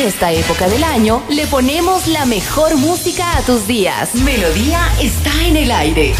Esta época del año le ponemos la mejor música a tus días. Melodía está en el aire.